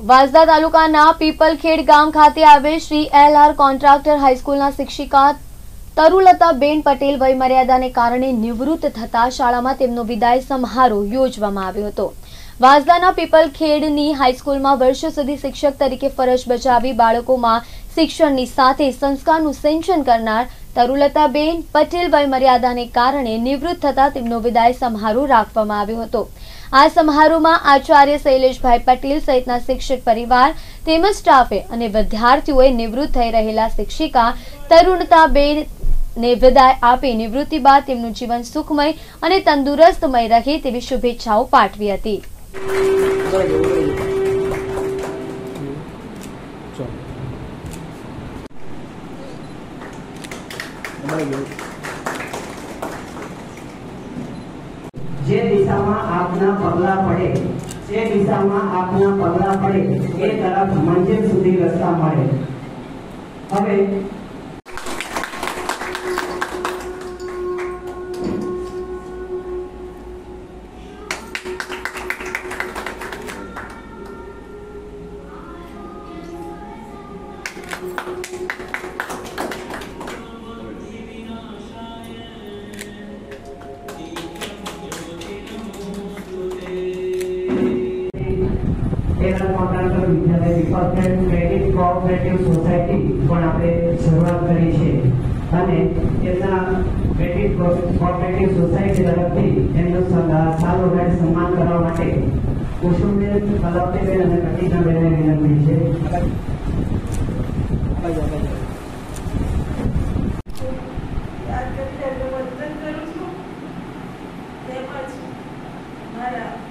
વાંસદા તાલુકાના પીપલખેડ ગામ ખાતે આવેલ શ્રી એલ આર કોન્ટ્રાક્ટર હાઈસ્કૂલના શિક્ષિકા તરુલતાબેન પટેલ વયમર્યાદાને કારણે નિવૃત્ત થતા શાળામાં તેમનો વિદાય સમારોહ યોજવામાં આવ્યો હતો. વાંસદાના પીપલખેડની હાઈસ્કૂલમાં વર્ષો સુધી શિક્ષક તરીકે ફરજ બજાવી બાળકોમાં શિક્ષણની સાથે સંસ્કારનું સિંચન કરનાર તરુલતાબેન પટેલ વયમર્યાદાને કારણે નિવૃત્ત થતા તેમનો વિદાય સમારોહ રાખવામાં આવ્યો હતો. આ સમારોહમાં આચાર્ય શૈલેષભાઈ પટેલ સહિતના શિક્ષક પરિવાર તેમજ સ્ટાફે અને વિદ્યાર્થીઓએ નિવૃત્ત થઈ રહેલા શિક્ષિકા તરુણતાબેન ને વિદાય આપી નિવૃત્તિ બાદ તેમનું જીવન સુખમય અને તંદુરસ્તમય રહે તેવી શુભેચ્છાઓ પાઠવી હતી. જે દિશામાં આપના પગલા પડે, જે દિશામાં આપના પગલા પડે, એ તરફ મંજિલ સુધી રસ્તા મળે. હવે પર્સન્ટ ક્રેડિટ કોઓપરેટિવ સોસાયટી પણ આપણે શરૂઆત કરી છે અને એમના ક્રેડિટ કોઓપરેટિવ સોસાયટી તરફથી એમનું સારું અને સન્માન કરવા માટે કુસુમબેન કલાવતીબેન અને કટિનાબેનને વિનંતી છે Mara.